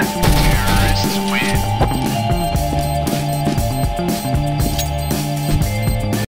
gracias.